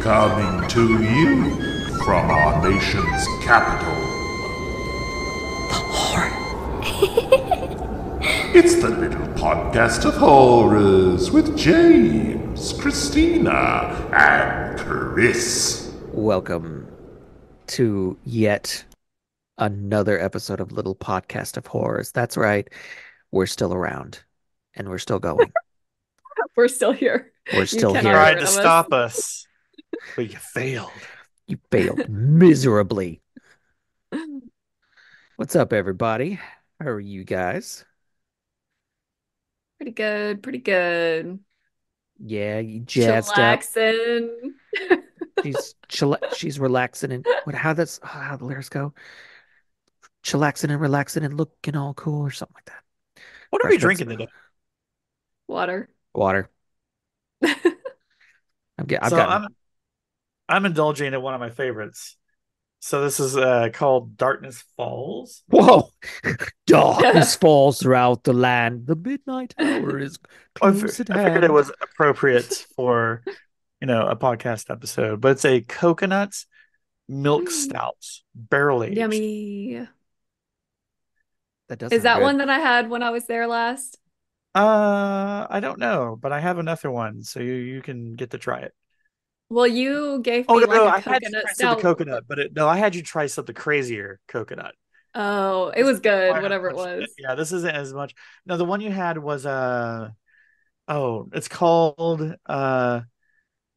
Coming to you from our nation's capital. The It's the little podcast of horrors with James, Christina, and Chris. Welcome to yet another episode of Little Podcast of Horrors. That's right. We're still around and we're still going. We're still here. We're still cannot here. You tried to stop us, but you failed. You failed miserably. What's up, everybody? How are you guys? Pretty good, pretty good. Yeah, you jazzed up. She's chilla- she's relaxing and what? How that's how the lyrics go? Chillaxing and relaxing and looking all cool or something like that. What are we Fresh drinking today? Water. Water. I'm get. I've so got. I'm I'm indulging in one of my favorites. So this is uh called Darkness Falls. Whoa! Darkness falls throughout the land. The midnight hour is I, close fi- at I figured it was appropriate for you know a podcast episode, but it's a coconut milk Mm. stout, barrel aged. Yummy. That does Is that good. one that I had when I was there last? Uh, I don't know, but I have another one, so you you can get to try it. Well, you gave Oh me no, like no, a I had you coconut try stout. something coconut, but it, no, I had you try something crazier coconut. Oh, it was good, whatever it was. Yeah, this isn't as much. No, the one you had was uh oh, it's called uh I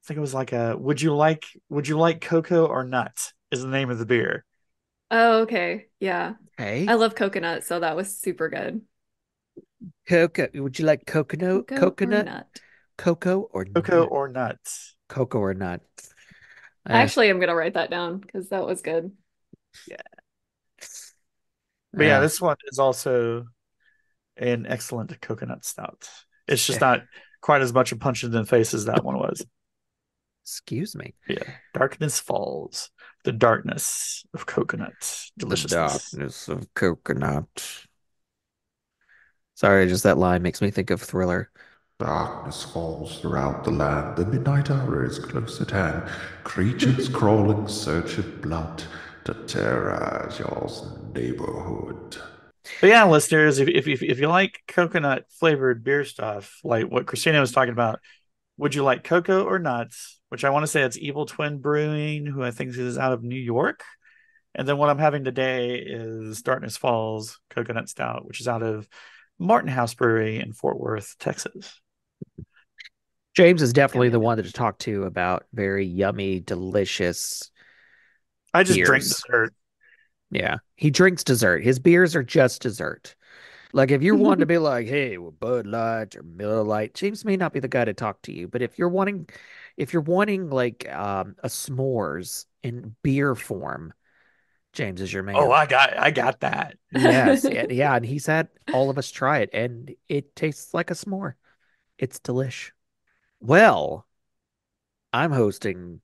think it was like a would you like would you like cocoa or nut is the name of the beer. Oh, okay. Yeah. Hey, I love coconut, so that was super good. cocoa. Would you like coconut, Cocoa or coconut, nut? cocoa, or Cocoa nut? or nut. cocoa or nut? Eh, Actually, I'm gonna write that down because that was good. Yeah. But yeah, eh, this one is also an excellent coconut stout. It's just Yeah. not quite as much a punch in the face as that one was. excuse me. Yeah. Darkness falls. The darkness of coconut The darkness of coconut. Sorry, just that line makes me think of Thriller. Darkness falls throughout the land. The midnight hour is close at hand. Creatures crawling, search of blood to terrorize your neighborhood. But yeah, listeners, if, if if if you like coconut flavored beer stuff, like what Christina was talking about, would you like cocoa or nuts? Which I want to say it's Evil Twin Brewing, who I think is out of New York. And then what I'm having today is Darkness Falls Coconut Stout, which is out of Martin House Brewery in Fort Worth, Texas. James is definitely the one to talk to about very yummy, delicious. I just drink dessert. Yeah, he drinks dessert. His beers are just dessert. Like if you're wanting to be like, hey, well, Bud Light or Miller Lite, James may not be the guy to talk to you. But if you're wanting, if you're wanting like um, a s'mores in beer form, James is your man. Oh, I got I got that. yes, yeah, yeah, and he's had all of us try it, and it tastes like a s'more. It's delish. Well, I'm hosting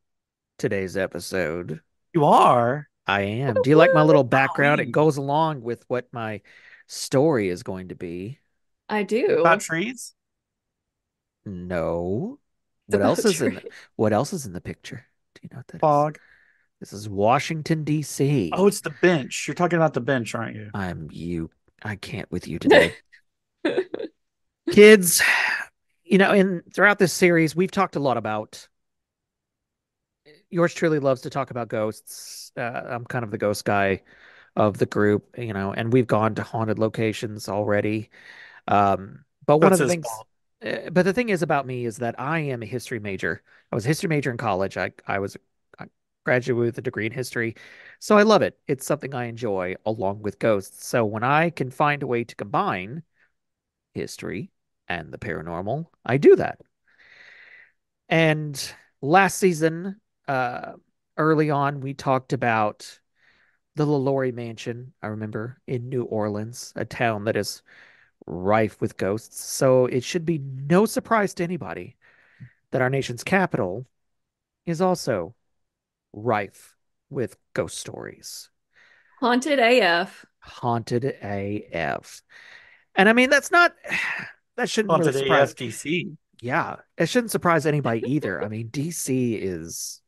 today's episode. You are. I am. Do you like my little background? It goes along with what my story is going to be. I do. About trees? No. What else is in the, what else is in the picture? Do you know what that is? Fog. This is Washington, D.C. Oh, it's the bench. You're talking about the bench, aren't you? I'm you. I can't with you today. Kids, you know, and throughout this series, we've talked a lot about yours truly loves to talk about ghosts. Uh, I'm kind of the ghost guy of the group, you know, and we've gone to haunted locations already. Um, but one That's of the things, fault. Uh, but the thing is about me is that I am a history major. I was a history major in college. I I was I graduated with a degree in history, so I love it. It's something I enjoy along with ghosts. So when I can find a way to combine history and the paranormal, I do that. And last season, uh, early on, we talked about the LaLaurie Mansion, I remember, in New Orleans, a town that is rife with ghosts. So it should be no surprise to anybody that our nation's capital is also rife with ghost stories. Haunted AF. Haunted AF. And I mean, that's not that shouldn't really Haunted surprise. AFDC. Yeah, it shouldn't surprise anybody either. I mean, DC is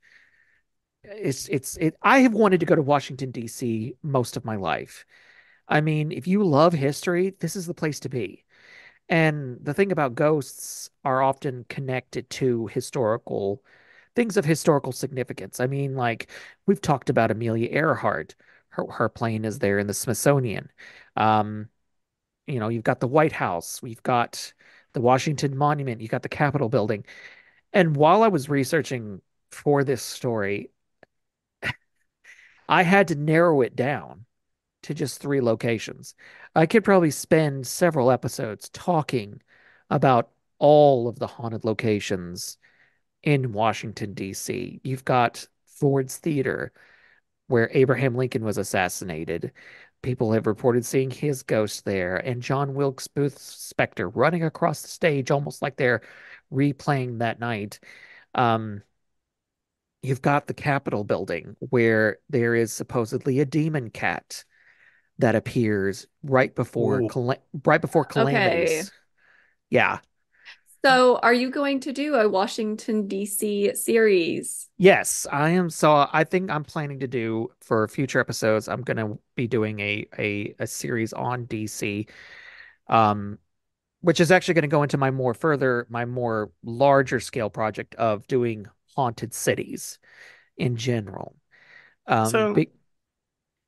it's it's it. I have wanted to go to Washington DC most of my life. I mean, if you love history, this is the place to be. And the thing about ghosts are often connected to historical things of historical significance. I mean, like we've talked about Amelia Earhart. Her her plane is there in the Smithsonian. Um, you know, you've got the White House, we've got the Washington Monument, you've got the Capitol building. And while I was researching for this story, I had to narrow it down to just three locations. I could probably spend several episodes talking about all of the haunted locations in Washington, D.C. You've got Ford's Theater, where Abraham Lincoln was assassinated. People have reported seeing his ghost there, and John Wilkes Booth's specter running across the stage, almost like they're replaying that night. Um, you've got the Capitol building, where there is supposedly a demon cat that appears right before Ooh. cala right before Okay. calamities. Yeah. So, are you going to do a Washington, D.C. series? Yes, I am. So I think I'm planning to do for future episodes, I'm gonna be doing a a, a series on DC, um, which is actually gonna go into my more further, my more larger scale project of doing haunted cities in general. Um, So, be-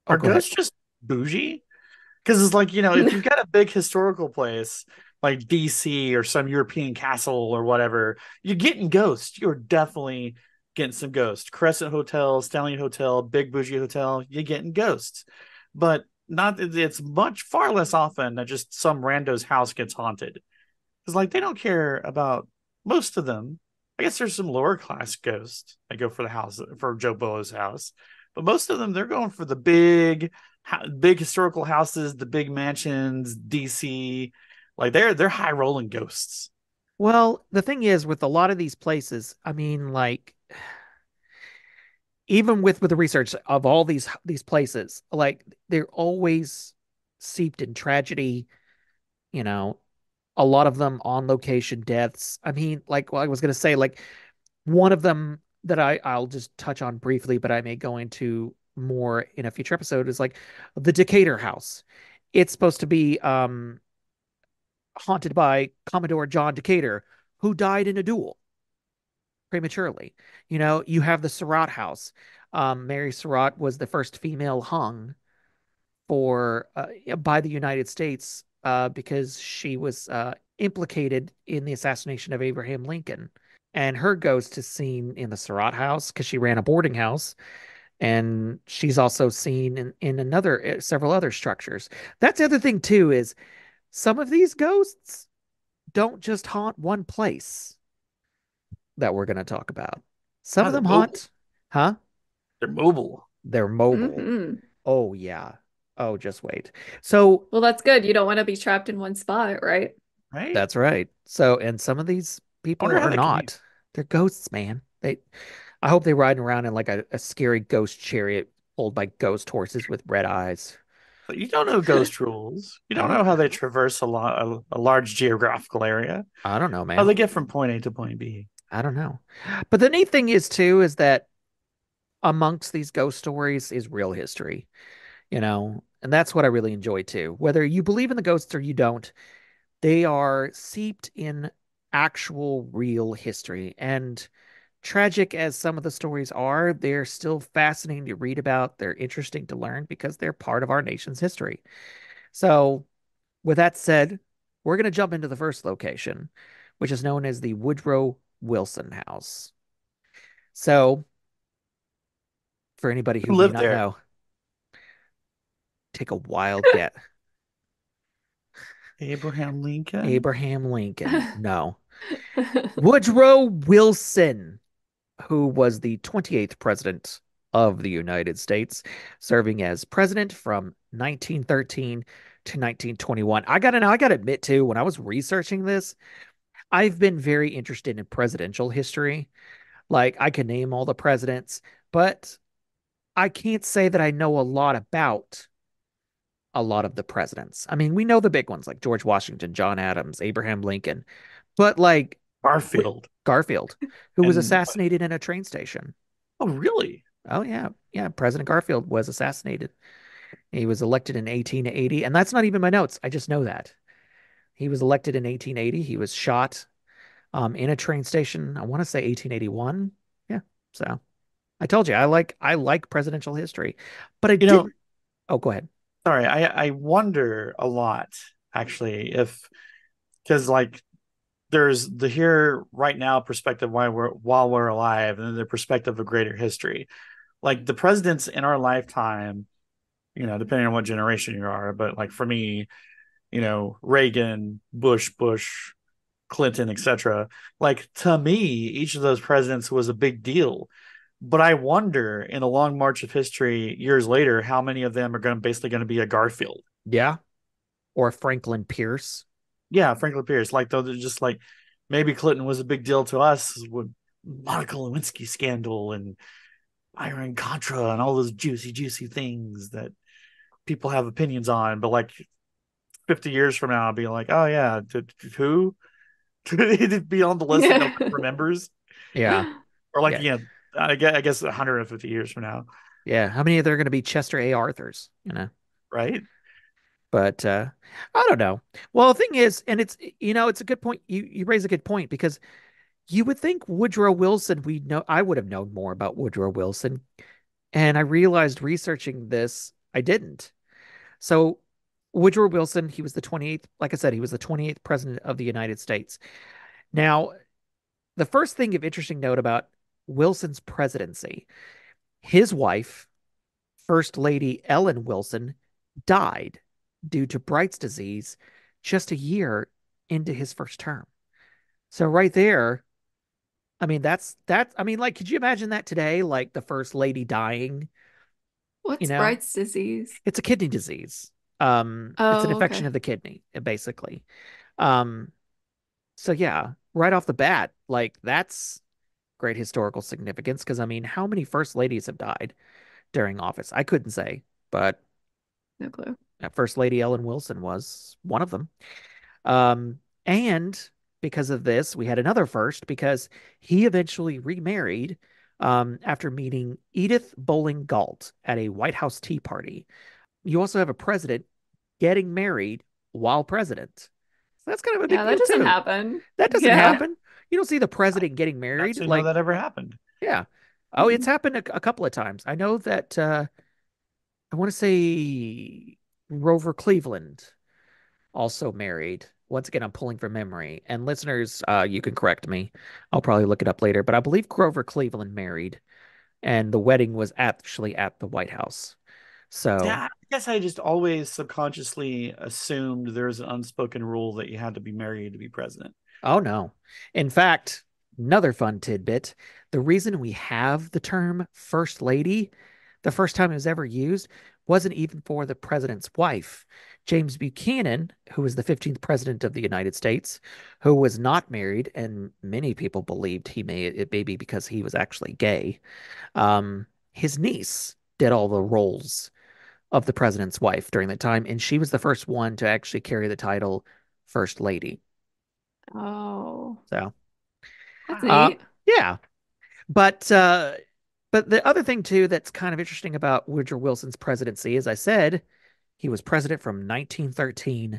oh, Are go ahead. just bougie? Because it's like, you know, if you've got a big historical place like DC or some European castle or whatever, you're getting ghosts. You're definitely getting some ghosts. Crescent Hotel, Stanley Hotel, Big Bougie Hotel, you're getting ghosts. But not it's much far less often that just some rando's house gets haunted. Because like they don't care about most of them. I guess there's some lower class ghosts that go for the house for Joe Bo's house. But most of them they're going for the big big historical houses, the big mansions, DC. Like they're they're high rolling ghosts. Well, the thing is, with a lot of these places, I mean, like, even with with the research of all these these places, like they're always seeped in tragedy, you know, a lot of them on location deaths. I mean, like well, I was gonna say, like one of them that I I'll just touch on briefly, but I may go into more in a future episode is like the Decatur house. It's supposed to be um haunted by Commodore John Decatur, who died in a duel prematurely. You know, you have the Surratt house. Um, Mary Surratt was the first female hung for uh, by the United States uh, because she was uh, implicated in the assassination of Abraham Lincoln. And her ghost is seen in the Surratt house because she ran a boarding house. And she's also seen in, in another uh, several other structures. That's the other thing too is some of these ghosts don't just haunt one place that we're going to talk about. Some Oh, of they're them mobile. haunt, huh? They're mobile. They're mobile. Mhm. Oh yeah. Oh, just wait. So Well, that's good. You don't want to be trapped in one spot, right? Right? that's right. So and some of these people are not. They're ghosts, man. They I hope they riding around in like a, a scary ghost chariot pulled by ghost horses with red eyes. But you don't know ghost rules. You don't know how they traverse a, lo- a, a large geographical area. I don't know, man. How they get from point A to point B. I don't know. But the neat thing is too is that amongst these ghost stories is real history, you know, and that's what I really enjoy too. Whether you believe in the ghosts or you don't, they are seeped in actual real history. And tragic as some of the stories are, they're still fascinating to read about. They're interesting to learn because they're part of our nation's history. So, with that said, we're going to jump into the first location, which is known as the Woodrow Wilson House. So, for anybody who Who may lived not there? know, take a wild guess. Abraham Lincoln. Abraham Lincoln. No. Woodrow Wilson, who was the 28th president of the United States, serving as president from 1913 to 1921. I gotta know, I gotta admit too, when I was researching this, I've been very interested in presidential history. Like I can name all the presidents, but I can't say that I know a lot about a lot of the presidents. I mean, we know the big ones like George Washington, John Adams, Abraham Lincoln, but like Garfield. Garfield, who was And- assassinated in a train station. Oh, really? Oh yeah, yeah. President Garfield was assassinated. He was elected in 1880, and that's not even my notes. I just know that. He was elected in 1880. He was shot um, in a train station. I want to say 1881. Yeah. So I told you I like I like presidential history, but I you didn't... Oh, go ahead. Sorry, I I wonder a lot actually if because like there's the here right now perspective we're while we're alive and then the perspective of greater history. Like the presidents in our lifetime, you know, depending on what generation you are, but like for me, you know, Reagan, Bush, Bush, Clinton, etc. Like to me, each of those presidents was a big deal. But I wonder in a long march of history years later, how many of them are going to basically going to be a Garfield. Yeah. Or Franklin Pierce. Yeah, Franklin Pierce. Like though they're just like maybe Clinton was a big deal to us with Monica Lewinsky scandal and Iran Contra and all those juicy, juicy things that people have opinions on. But like 50 years from now, I'll be like, oh yeah, did, who? Did it be on the list that no remembers? Yeah. Or like, Yeah. you know, I guess, I guess 150 years from now, Yeah. How many of there are going to be Chester A. Arthurs? You know. right? But uh, I don't know. Well, the thing is, and it's you know, it's a good point. You you raise a good point because you would think Woodrow Wilson, we know I would have known more about Woodrow Wilson. And I realized researching this, I didn't. So Woodrow Wilson, he was the 28th, like I said, he was the 28th president of the United States. Now, the first thing of interesting note about Wilson's presidency, his wife, First Lady Ellen Wilson, died due to Bright's disease just a year into his first term. So right there, I mean that's that's I mean like could you imagine that today like the first lady dying? What's know? Bright's disease? It's a kidney disease. Um it's Oh, an infection okay. of the kidney basically. Um so yeah, right off the bat like that's great historical significance because I mean how many first ladies have died during office? I couldn't say, but No clue. Uh, First Lady Ellen Wilson was one of them. Um, and because of this, we had another first because he eventually remarried um, after meeting Edith Bolling Galt at a White House tea party. You also have a president getting married while president. So that's kind of a big Yeah, that doesn't too. happen. That doesn't Yeah. happen. You don't see the president getting married like that ever happened. yeah. Oh, it's happened a, a couple of times. I know that uh I want to say Grover Cleveland also married. Once again, I'm pulling from memory. And listeners, uh you can correct me. I'll probably look it up later, but I believe Grover Cleveland married and the wedding was actually at the White House. So Yeah, I guess I just always subconsciously assumed there was an unspoken rule that you had to be married to be president. Oh, no. In fact, another fun tidbit the reason we have the term First Lady, the first time it was ever used, wasn't even for the president's wife. James Buchanan, who was the 15th president of the United States, who was not married, and many people believed he may it may be because he was actually gay. Um, his niece did all the roles of the president's wife during that time, and she was the first one to actually carry the title First Lady. Oh, So that's Uh, neat. Yeah. But uh but the other thing too that's kind of interesting about Woodrow Wilson's presidency, as I said, he was president from 1913 to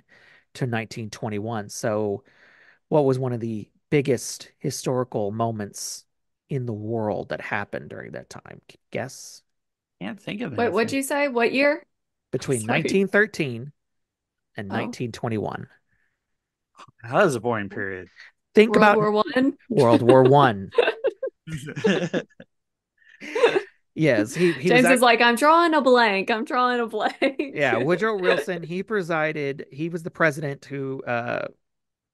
1921. So what was one of the biggest historical moments in the world that happened during that time? Guess Can't think of it. Wait, what'd you say? What year? between Sorry. 1913 and Oh. 1921. was a boring period. Think World about War One. World War One. Yes, he he James act- is like, I'm drawing a blank. I'm drawing a blank. Yeah, Woodrow Wilson, he presided, he was the president who, uh,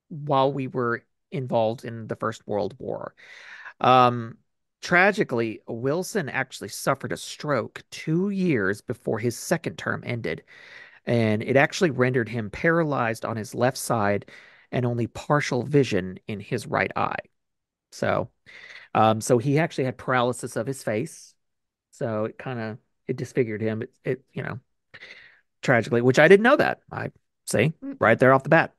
while we were involved in the First World War. Um, tragically, Wilson actually suffered a stroke two years before his second term ended, and it actually rendered him paralyzed on his left side and only partial vision in his right eye. So, um, so he actually had paralysis of his face. So it kind of it disfigured him. It, it you know, tragically, which I didn't know that. I see Mm. right there off the bat.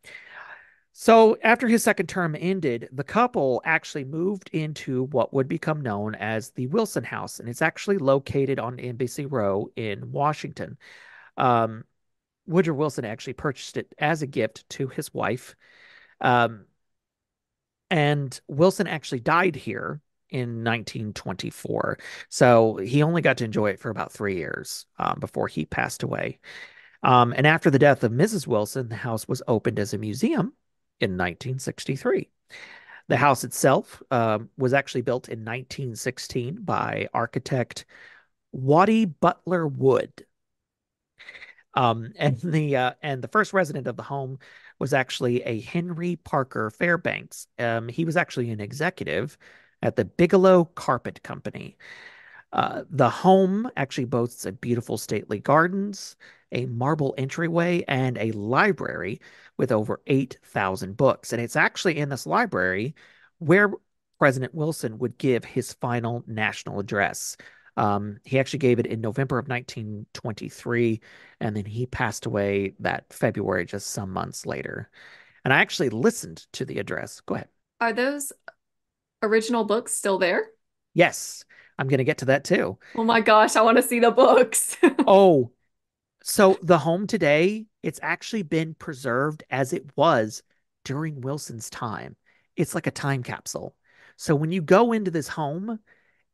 So after his second term ended, the couple actually moved into what would become known as the Wilson House, and it's actually located on Embassy Row in Washington. Um, Woodrow Wilson actually purchased it as a gift to his wife. Um, and Wilson actually died here in 1924. So he only got to enjoy it for about three years um, before he passed away. Um, and after the death of Mrs. Wilson, the house was opened as a museum in 1963. The house itself um, was actually built in 1916 by architect Waddy Butler Wood. Um, and the uh, and the first resident of the home was actually a Henry Parker Fairbanks. Um, he was actually an executive at the Bigelow Carpet Company. Uh, the home actually boasts a beautiful stately gardens, a marble entryway, and a library with over 8,000 books. And it's actually in this library where President Wilson would give his final national address. Um, he actually gave it in November of 1923, and then he passed away that February, just some months later. And I actually listened to the address. Go ahead. Are those original books still there? Yes, I'm going to get to that too. Oh my gosh, I want to see the books. Oh, so the home today, it's actually been preserved as it was during Wilson's time. It's like a time capsule. So when you go into this home,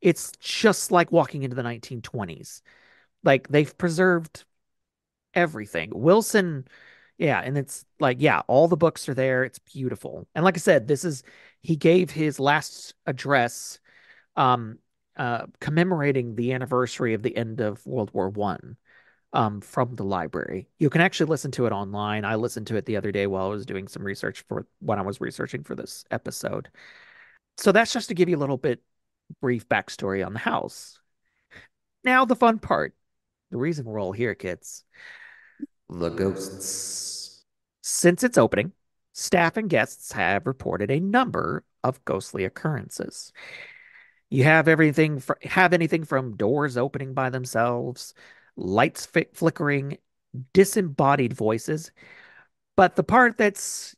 it's just like walking into the 1920s. Like they've preserved everything. Wilson, yeah, and it's like, yeah, all the books are there. It's beautiful. And like I said, this is he gave his last address um uh commemorating the anniversary of the end of World War One um from the library. You can actually listen to it online. I listened to it the other day while I was doing some research for when I was researching for this episode. So that's just to give you a little bit brief backstory on the house. Now the fun part. The reason we're all here, kids. The ghosts. Since its opening, staff and guests have reported a number of ghostly occurrences. You have everything fr- have anything from doors opening by themselves, lights flickering, disembodied voices. But the part that's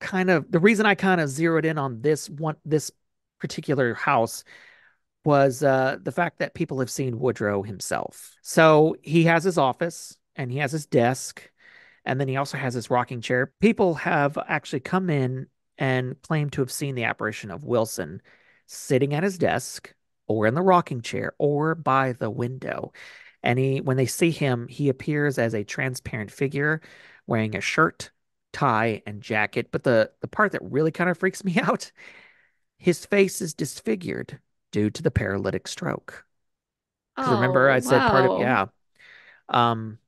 kind of the reason I kind of zeroed in on this one this particular house was uh, the fact that people have seen Woodrow himself. So he has his office and he has his desk, and then he also has his rocking chair. People have actually come in and claimed to have seen the apparition of Wilson sitting at his desk or in the rocking chair or by the window. And he, when they see him, he appears as a transparent figure wearing a shirt, tie, and jacket. But the, the part that really kind of freaks me out, his face is disfigured due to the paralytic stroke. 'Cause remember Oh, I said part of yeah. Um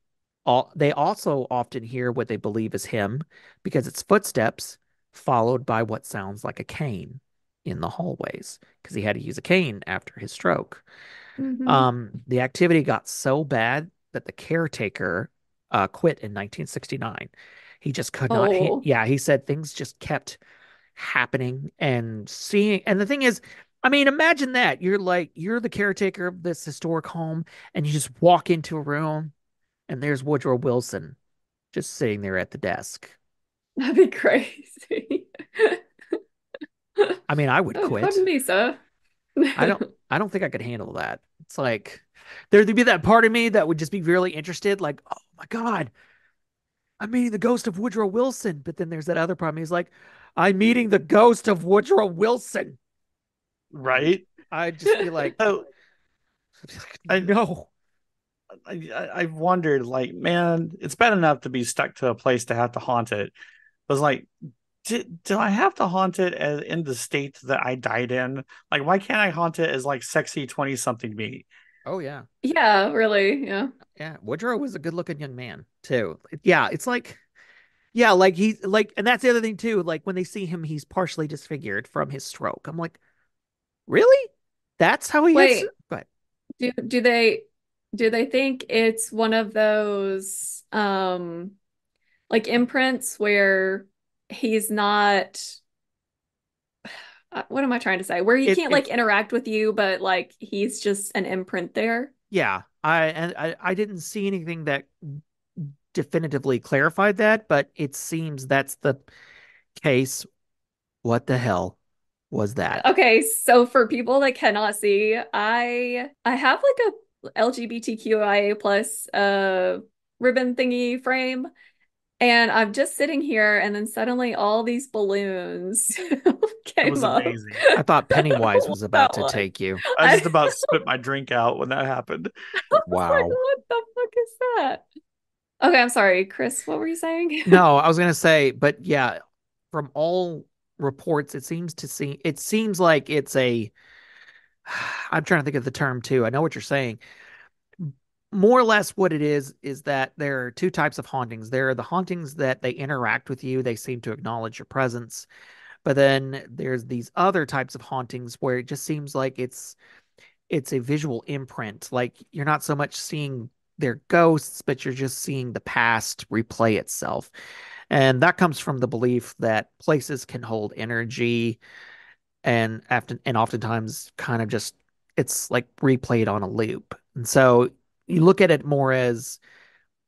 all they also often hear what they believe is him because it's footsteps followed by what sounds like a cane in the hallways because he had to use a cane after his stroke. Mhm. Um the activity got so bad that the caretaker uh quit in 1969. He just could not ha- Oh. yeah, he said things just kept happening and seeing and the thing is I mean, imagine that. You're like, you're the caretaker of this historic home, and you just walk into a room, and there's Woodrow Wilson just sitting there at the desk. That'd be crazy. I mean, I would Oh, quit. pardon me, sir. I don't I don't think I could handle that. It's like there'd be that part of me that would just be really interested, like, oh my God, I'm meeting the ghost of Woodrow Wilson. But then there's that other part of me is like, I'm meeting the ghost of Woodrow Wilson. Right? I'd just be like, So oh, I- no. I, I- I've wondered, like, man, it's bad enough to be stuck to a place to have to haunt it. But it's like, did, do I have to haunt it as in the state that I died in? Like, why can't I haunt it as like sexy 20 something me? Oh yeah. Yeah, really. Yeah. Yeah, Woodrow was a good-looking young man too. Yeah, it's like, yeah, like he's like, and that's the other thing too. Like when they see him, he's partially disfigured from his stroke. I'm like, really? That's how he Wait. is? Go ahead. Do do they do they think it's one of those um like imprints where he's not what am I trying to say? Where he It- can't like interact with you, but like he's just an imprint there. Yeah, I and I, I didn't see anything that definitively clarified that, but it seems that's the case. What the hell was that? Okay, so for people that cannot see, I I have like a LGBTQIA plus uh ribbon thingy frame, and I'm just sitting here, and then suddenly all these balloons came was up. amazing. I thought Pennywise was about to one. take you. I just about spit my drink out when that happened. I was like, Wow. what the fuck is that? Okay, I'm sorry, Chris. What were you saying? No, I was gonna say, but yeah, from all reports, it seems to see it seems like it's a I'm trying to think of the term too. I know what you're saying. More or less what it is is that there are two types of hauntings. There are the hauntings that they interact with you, they seem to acknowledge your presence. But then there's these other types of hauntings where it just seems like it's it's a visual imprint. Like you're not so much seeing their ghosts, but you're just seeing the past replay itself. And that comes from the belief that places can hold energy and often and oftentimes kind of just it's like replayed on a loop. And so you look at it more as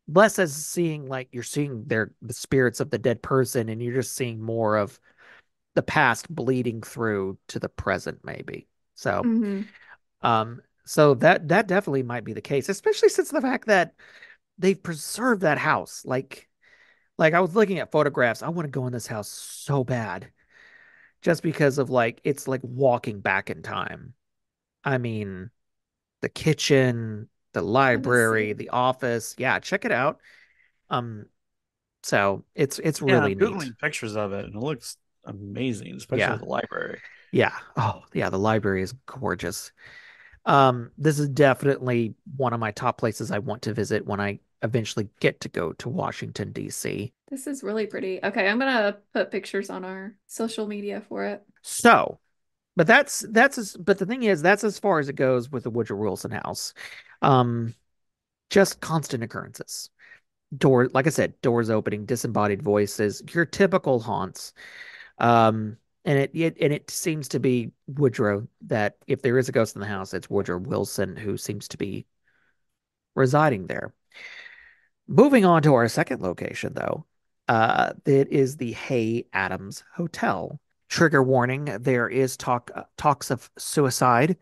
less as seeing like you're seeing their the spirits of the dead person and you're just seeing more of the past bleeding through to the present maybe. So Mhm. um, so that that definitely might be the case, especially since the fact that they've preserved that house. Like, like I was looking at photographs. I want to go in this house so bad, just because of like it's like walking back in time. I mean, the kitchen, the library, the office. Yeah, check it out. Um, so it's it's Yeah, really I'm neat. pictures of it, and it looks amazing, especially Yeah. the library. Yeah. Oh, yeah, the library is gorgeous. Um, this is definitely one of my top places I want to visit when I eventually get to go to Washington, D.C. This is really pretty. Okay, I'm gonna put pictures on our social media for it. So, but that's that's as, but the thing is that's as far as it goes with the Woodrow Wilson house. Um, just constant occurrences. Door, like I said, doors opening, disembodied voices, your typical haunts. Um, and it, it and it seems to be Woodrow that if there is a ghost in the house, it's Woodrow Wilson who seems to be residing there. Moving on to our second location, though, uh, it is the Hay Adams Hotel. Trigger warning: there is talk uh, talks of suicide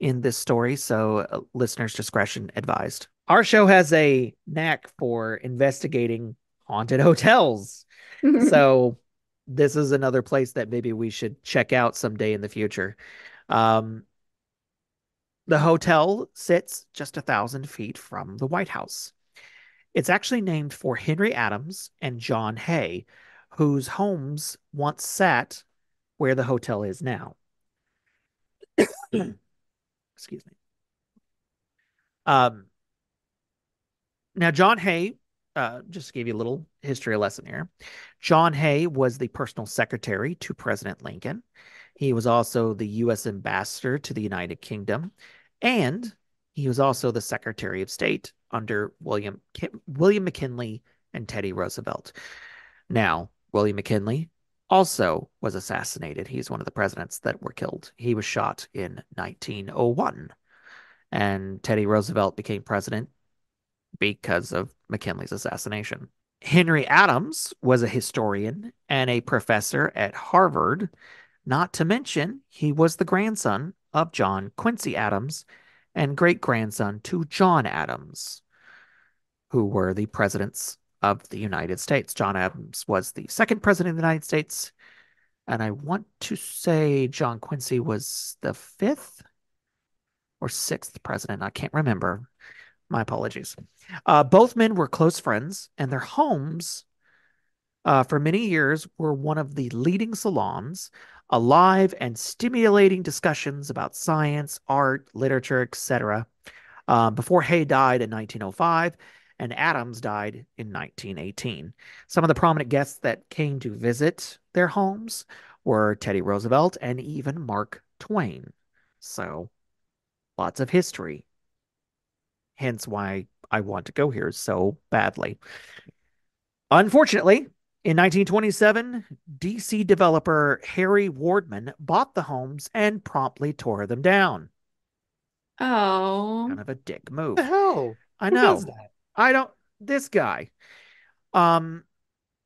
in this story, so uh, listeners' discretion advised. Our show has a knack for investigating haunted hotels, so this is another place that maybe we should check out someday in the future. Um, the hotel sits just a thousand feet from the White House. It's actually named for Henry Adams and John Hay, whose homes once sat where the hotel is now. Excuse me. Um, now, John Hay, uh, just to give you a little history lesson here. John Hay was the personal secretary to President Lincoln. He was also the U.S. ambassador to the United Kingdom, and he was also the Secretary of State under William William McKinley and Teddy Roosevelt. Now, William McKinley also was assassinated. He's one of the presidents that were killed. He was shot in 1901, and Teddy Roosevelt became president because of McKinley's assassination. Henry Adams was a historian and a professor at Harvard. Not to mention, he was the grandson of John Quincy Adams and great grandson to John Adams, who were the presidents of the United States. John Adams was the second president of the United States, and I want to say John Quincy was the fifth or sixth president. I can't remember. My apologies. Uh, both men were close friends, and their homes uh, for many years were one of the leading salons, alive and stimulating discussions about science, art, literature, etc. Um, before Hay died in 1905 and Adams died in 1918. Some of the prominent guests that came to visit their homes were Teddy Roosevelt and even Mark Twain. So, lots of history. Hence why I want to go here so badly. Unfortunately, in 1927, DC developer Harry Wardman bought the homes and promptly tore them down. Oh, Kind of a dick move. What the hell? I Who know. does that? I don't. This guy. Um,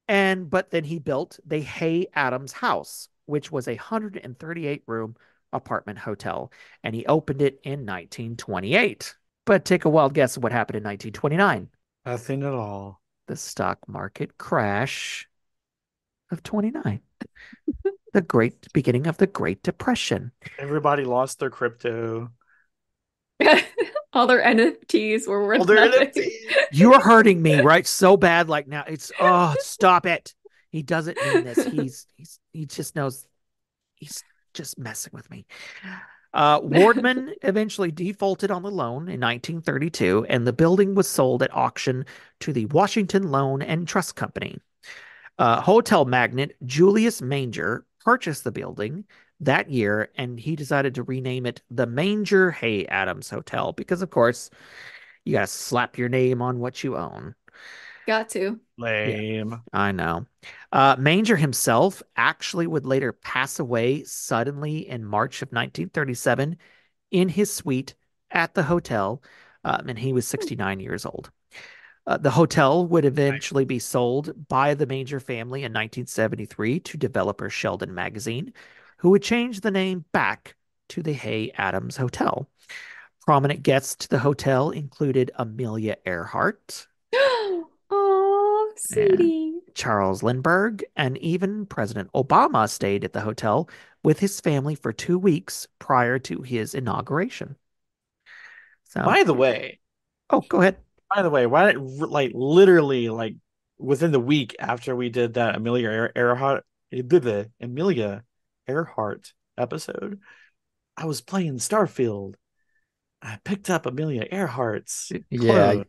and but then he built the Hay Adams House, which was a 138 room apartment hotel, and he opened it in 1928. But take a wild guess at what happened in 1929. Nothing at all. The stock market crash of 29. the great beginning of the Great Depression. Everybody lost their crypto. All their NFTs were worth All their nothing. NFTs. You are hurting me, right? So bad. Like now, it's oh, stop it. He doesn't mean this. He's he's he just knows he's just messing with me. Uh, Wardman eventually defaulted on the loan in 1932, and the building was sold at auction to the Washington Loan and Trust Company. Uh, hotel magnate Julius Manger purchased the building that year, and he decided to rename it the Manger Hay Adams Hotel because, of course, you got to slap your name on what you own. Got to. Lame. I know. Uh, Manger himself actually would later pass away suddenly in March of 1937 in his suite at the hotel, um, and he was 69 years old. Uh, the hotel would eventually be sold by the Manger family in 1973 to developer Sheldon Magazine, who would change the name back to the Hay Adams Hotel. Prominent guests to the hotel included Amelia Earhart, sweetie. Charles Lindbergh, and even President Obama stayed at the hotel with his family for two weeks prior to his inauguration. So, By the way, oh, go ahead. by the way, why did like literally like within the week after we did that Amelia Earhart eh, did the Amelia Earhart episode, I was playing Starfield. I picked up Amelia Earhart's Yeah, clone.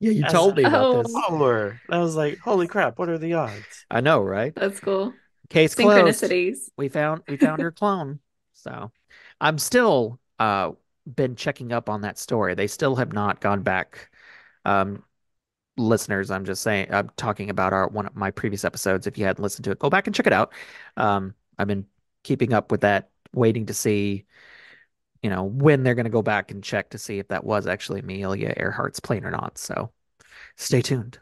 Yeah, you told me about Oh. this. follower. I was like, holy crap, what are the odds? I know, right? That's cool. Case closed. Synchronicities. We found we found her clone. So, I'm still uh been checking up on that story. They still have not gone back. Um, listeners, I'm just saying, I'm talking about our one of my previous episodes. If you hadn't listened to it, go back and check it out. Um, I've been keeping up with that, waiting to see, you know, when they're going to go back and check to see if that was actually Amelia Earhart's plane or not. So, stay tuned.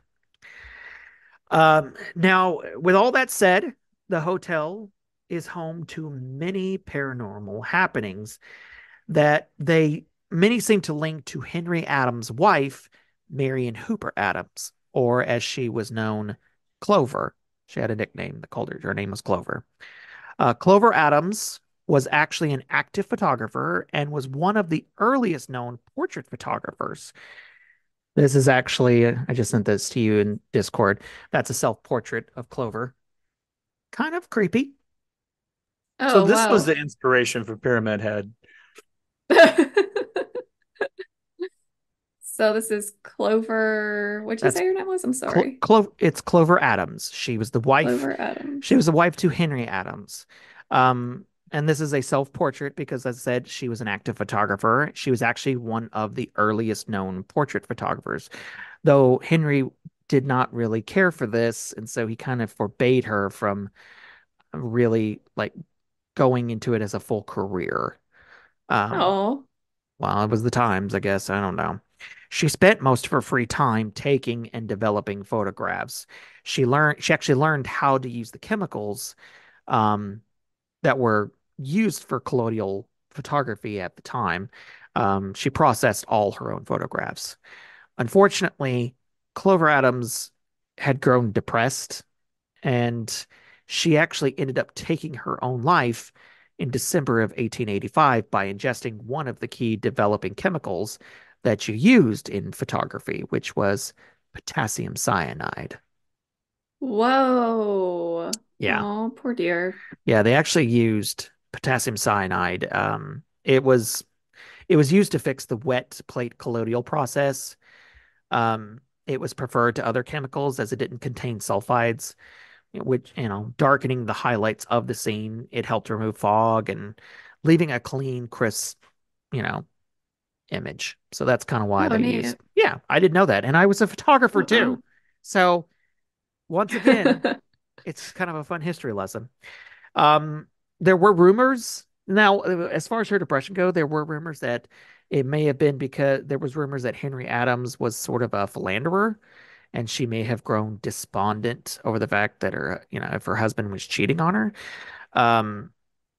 Um, now, with all that said, the hotel is home to many paranormal happenings that they many seem to link to Henry Adams' wife, Marion Hooper Adams, or as she was known, Clover. She had a nickname. They called her. Her name was Clover. Uh, Clover Adams was actually an active photographer and was one of the earliest known portrait photographers. This is actually, I just sent this to you in Discord. That's a self portrait of Clover. Kind of creepy. Oh, so this wow. was the inspiration for Pyramid Head. So this is Clover. What'd you say her name was? I'm Clo- sorry. Clo- it's Clover Adams. She was the wife. Clover Adams. She was the wife to Henry Adams. Um, and this is a self-portrait because, as I said, she was an active photographer. She was actually one of the earliest known portrait photographers, though Henry did not really care for this, and so he kind of forbade her from really like going into it as a full career. Um, Oh, well, it was the times, I guess. I don't know. She spent most of her free time taking and developing photographs. She learned she actually learned how to use the chemicals um, that were used for colonial photography at the time. Um, she processed all her own photographs. Unfortunately, Clover Adams had grown depressed and she actually ended up taking her own life in December of 1885 by ingesting one of the key developing chemicals that you used in photography, which was potassium cyanide. whoa. Yeah. Oh, poor dear. Yeah, they actually used potassium cyanide. Um, it was it was used to fix the wet plate colloidal process. Um, it was preferred to other chemicals as it didn't contain sulfides, which, you know, darkening the highlights of the scene. It helped remove fog and leaving a clean, crisp, you know, image. So that's kind of why Oh, they neat. used. Yeah, I didn't know that. And I was a photographer too. Uh-uh. So once again, it's kind of a fun history lesson. Um, there were rumors. Now, uh, as far as her depression go, there were rumors that it may have been because there was rumors that Henry Adams was sort of a philanderer, and she may have grown despondent over the fact that her, you know, if her husband was cheating on her. Um,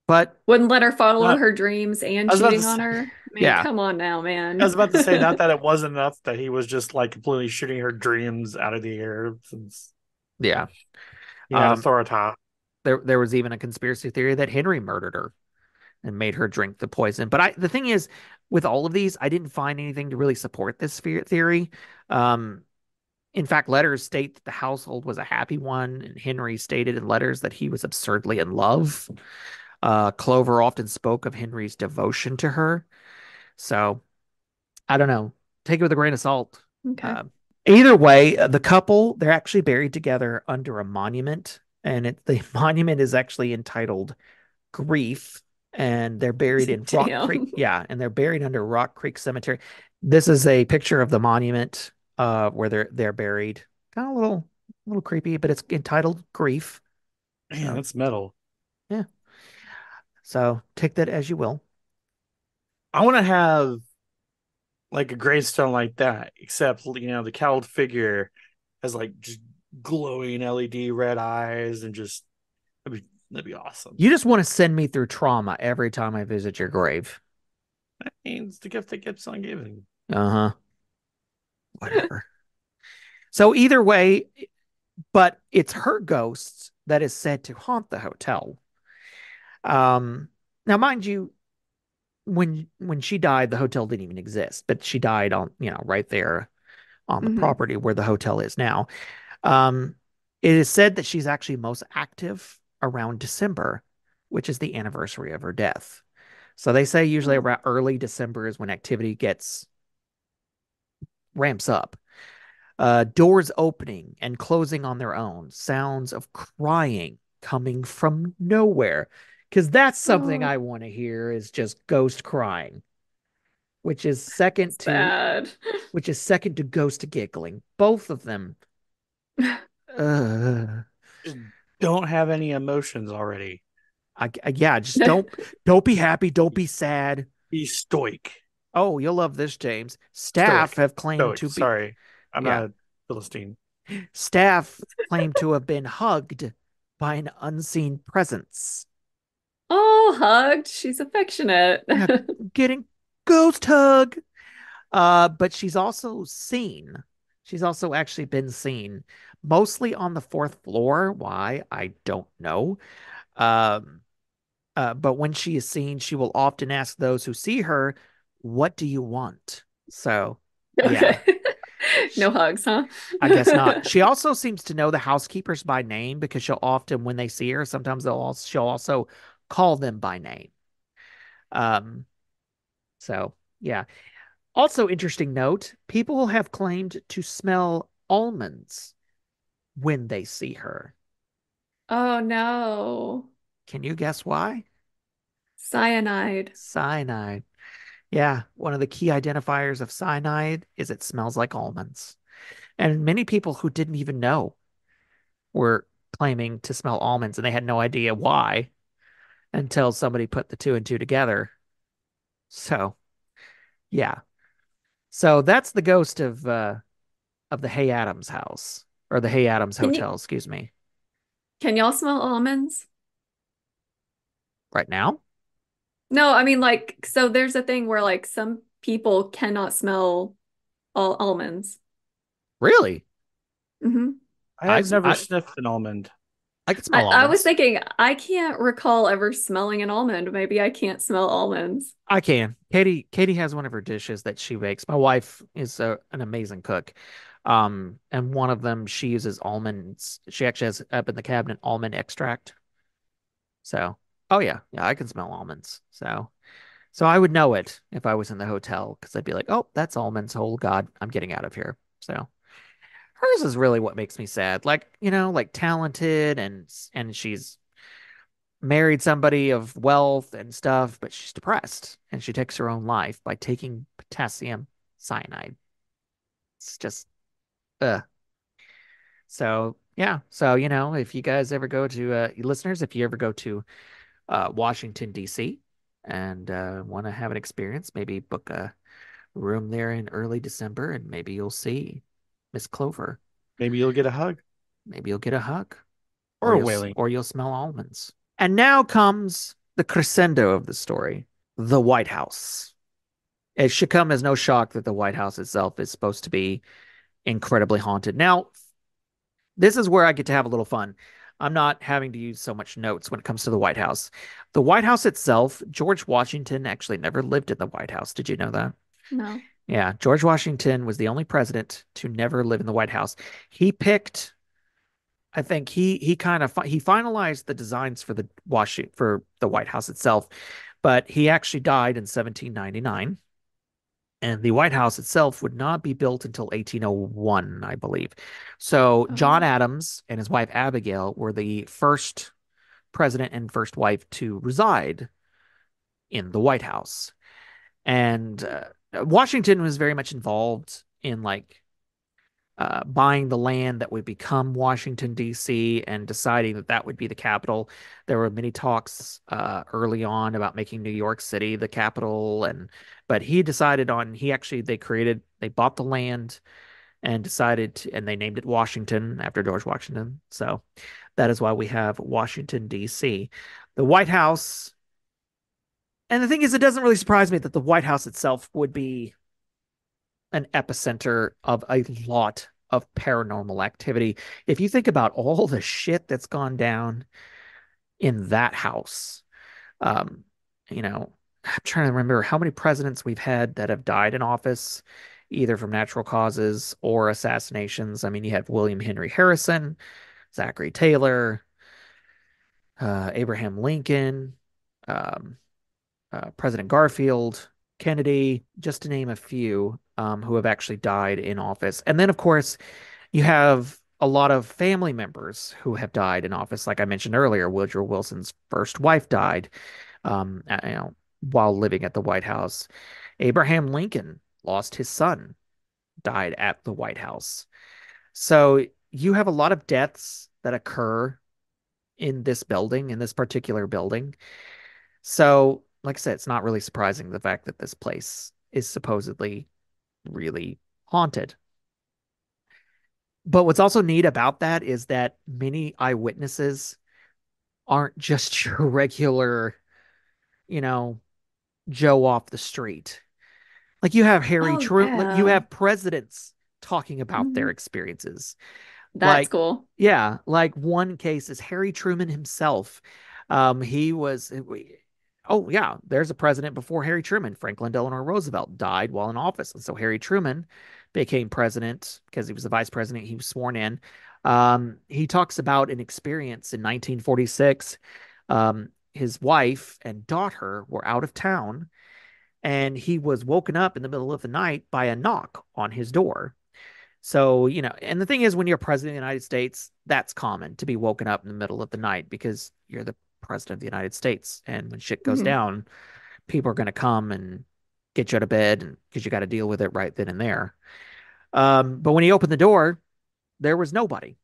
but Wouldn't let her follow Not- her dreams and I was about to cheating on her. I mean, Yeah. come on now, man. I was about to say not that it wasn't enough that he was just like completely shooting her dreams out of the air since yeah, he had Um, authority. There there was even a conspiracy theory that Henry murdered her and made her drink the poison. But I the thing is, with all of these, I didn't find anything to really support this theory. Um, in fact, letters state that the household was a happy one, and Henry stated in letters that he was absurdly in love. Uh, Clover often spoke of Henry's devotion to her. So, I don't know. Take it with a grain of salt. Okay. Um, either way, uh, the couple they're actually buried together under a monument, and it, the monument is actually entitled "Grief," and they're buried in Rock Damn. Creek. Yeah, and they're buried under Rock Creek Cemetery. This is a picture of the monument uh, where they're they're buried. Kind of a little a little creepy, but it's entitled "Grief." Man, so- that's metal. Yeah. So take that as you will. I want to have like a gravestone like that, except you know the cowled figure has like just glowing LED red eyes and just that'd be that'd be awesome. You just want to send me through trauma every time I visit your grave. That means the gift that keeps on giving. Uh-huh. Whatever. so either way, but it's her ghost that is said to haunt the hotel. Um, now mind you, when when she died, the hotel didn't even exist, but she died on, you know, right there on the Mhm. property where the hotel is now. Um, it is said that she's actually most active around December, which is the anniversary of her death. So they say usually Oh. around early December is when activity gets ramps up. Uh, doors opening and closing on their own, sounds of crying coming from nowhere. Because that's something Oh. I want to hear is just ghost crying, which is second to Sad. which is second to ghost giggling. Both of them. Uh, Just don't have any emotions already. I, I- yeah, just don't don't be happy, don't be sad. Be stoic. Oh, you'll love this, James. Staff Stoic. have claimed Stoic. to be Sorry, I'm Yeah. not a philistine. staff claim to have been hugged by an unseen presence. Oh, hugged. She's affectionate. Yeah. Getting ghost hug. Uh, but she's also seen. She's also actually been seen, mostly on the fourth floor. Why? I don't know. Um, uh, but when she is seen, she will often ask those who see her, "What do you want?" So Yeah. Okay. No hugs, huh? I guess not. She also seems to know the housekeepers by name because she'll often, when they see her, sometimes they'll also, she'll also call them by name. Um, so yeah. Also, interesting note: people have claimed to smell almonds when they see her. Oh no. Can you guess why? Cyanide. Cyanide. Yeah, one of the key identifiers of cyanide is it smells like almonds. And many people who didn't even know were claiming to smell almonds and they had no idea why until somebody put the two and two together. So, yeah. So that's the ghost of uh of the Hay Adams house or the Hay Adams Can you- hotel, excuse me. Can y'all smell almonds? Right now? No, I mean like so there's a thing where like some people cannot smell all almonds. Really? I've I- never I- sniffed an almond. I could I, smell I was thinking I can't recall ever smelling an almond. Maybe I can't smell almonds. I can. Katie Katie has one of her dishes that she makes. My wife is a, an amazing cook. Um, and one of them she uses almonds. She actually has up in the cabinet almond extract. So, oh yeah, yeah, I can smell almonds. So, so I would know it if I was in the hotel because I'd be like, oh, that's almonds. Oh God, I'm getting out of here. So, hers is really what makes me sad. Like, you know, like talented and and she's married somebody of wealth and stuff, but she's depressed and she takes her own life by taking potassium cyanide. It's just, uh. So yeah, so you know, if you guys ever go to uh, listeners, if you ever go to uh, Washington D.C. and uh, want to have an experience, maybe book a room there in early December, and maybe you'll see Miss Clover Maybe you'll get a hug Maybe you'll get a hug. or a you'll, wailing. or you'll smell almonds. And now comes the crescendo of the story the White House. It should come as no shock that the White House itself is supposed to be incredibly haunted. Now, this is where I get to have a little fun. I'm not having to use so much notes when it comes to the White House. The White House itself, George Washington actually never lived in the White House. Did you know that? No. Yeah, George Washington was the only president to never live in the White House. He picked, I think he he kind of he finalized the designs for the Wash for the White House itself, but he actually died in 1799. And the White House itself would not be built until 1801, I believe. So John Oh. Adams and his wife Abigail were the first president and first wife to reside in the White House. And uh, Washington was very much involved in like uh, buying the land that would become Washington, D.C., and deciding that that would be the capital. There were many talks uh, early on about making New York City the capital, and but he decided on he actually they created they bought the land and decided and they named it Washington after George Washington. So that is why we have Washington, D.C. The White House. And the thing is, it doesn't really surprise me that the White House itself would be an epicenter of a lot of paranormal activity. If you think about all the shit that's gone down in that house, um, you know, I'm trying to remember how many presidents we've had that have died in office, either from natural causes or assassinations. I mean, you have William Henry Harrison, Zachary Taylor, uh, Abraham Lincoln, um, uh, President Garfield, Kennedy, just to name a few, um, who have actually died in office. And then, of course, you have a lot of family members who have died in office. Like I mentioned earlier, Woodrow Wilson's first wife died, um, you know, while living at the White House. Abraham Lincoln lost his son, died at the White House. So you have a lot of deaths that occur in this building, in this particular building. So, like I said, it's not really surprising the fact that this place is supposedly really haunted. But what's also neat about that is that many eyewitnesses aren't just your regular, you know, Joe off the street. Like you have Harry Oh, Truman, you have presidents talking about their Mhm. experiences. That's Like, cool. yeah, like one case is Harry Truman himself. Um, he was, oh yeah, there's a president before Harry Truman. Franklin Delano Roosevelt died while in office, and so Harry Truman became president because he was the vice president. He was sworn in. Um, he talks about an experience in 1946. Um, his wife and daughter were out of town, and he was woken up in the middle of the night by a knock on his door. So, you know, and the thing is, when you're president of the United States, that's common to be woken up in the middle of the night because you're the president of the United States. And when shit goes Mhm. down, people are going to come and get you out of bed and because you got to deal with it right then and there. Um, but when he opened the door, there was nobody,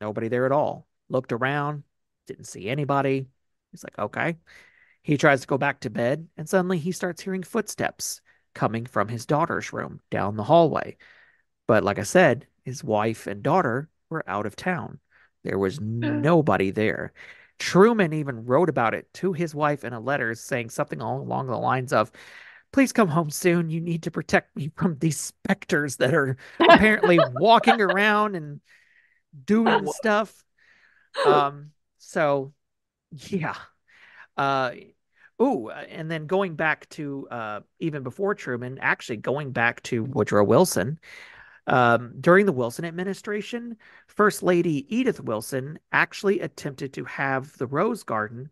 nobody there at all. Looked around, didn't see anybody. He's like, okay. He tries to go back to bed, and suddenly he starts hearing footsteps coming from his daughter's room down the hallway. But like I said, his wife and daughter were out of town. There was nobody there. Truman even wrote about it to his wife in a letter saying something al- along the lines of, Please come home soon. You need to protect me from these specters that are apparently walking around and doing stuff. Um, so yeah. Uh, ooh, and then going back to uh, even before Truman, actually going back to Woodrow Wilson, um, during the Wilson administration, First Lady Edith Wilson actually attempted to have the Rose Garden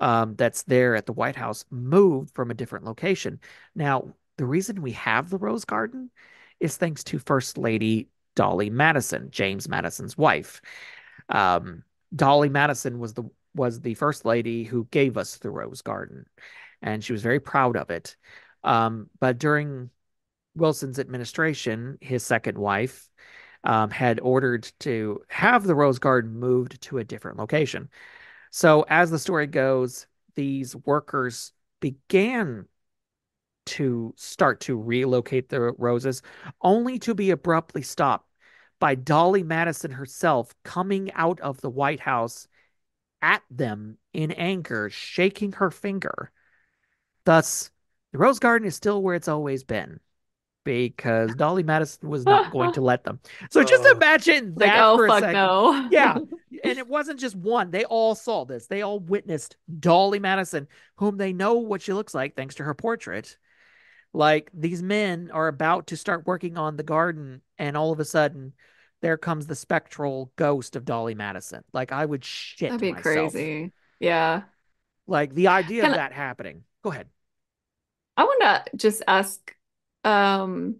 um, that's there at the White House moved from a different location. Now, the reason we have the Rose Garden is thanks to First Lady Dolly Madison, James Madison's wife. Um, Dolly Madison was the was the first lady who gave us the Rose Garden, and she was very proud of it. Um, but during Wilson's administration, his second wife um, had ordered to have the Rose Garden moved to a different location. So, as the story goes, these workers began to start to relocate the roses, only to be abruptly stopped by Dolly Madison herself coming out of the White House at them in anger, shaking her finger. Thus, the Rose Garden is still where it's always been because Dolly Madison was not going to let them. So just Oh. imagine Like, that oh for a fuck second. no. Yeah. And it wasn't just one. They all saw this. They all witnessed Dolly Madison, whom they know what she looks like thanks to her portrait. Like these men are about to start working on the garden, and all of a sudden, there comes the spectral ghost of Dolly Madison. Like I would shit That'd be myself. crazy. Yeah. Like the idea Can of I- that happening. Go ahead. I want to just ask, um,